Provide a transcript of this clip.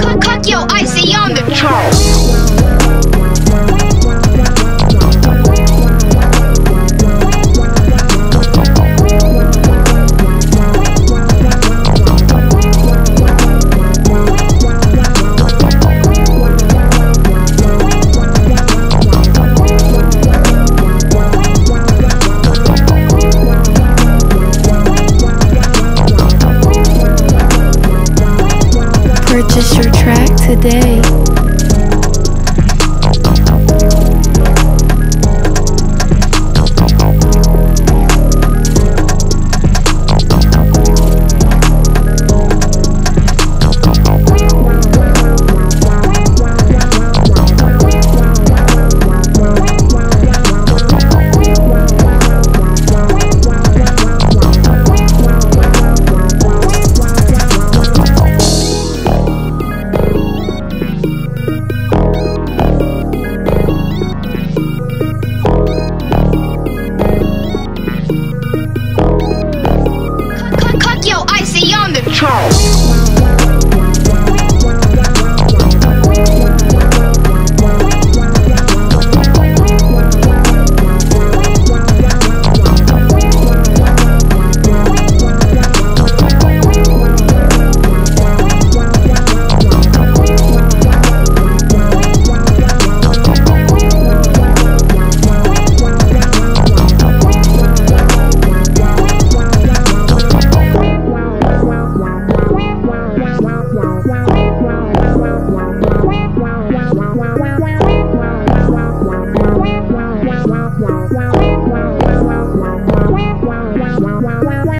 Cut, cut, Yo, I see on the track. Just your track today. control.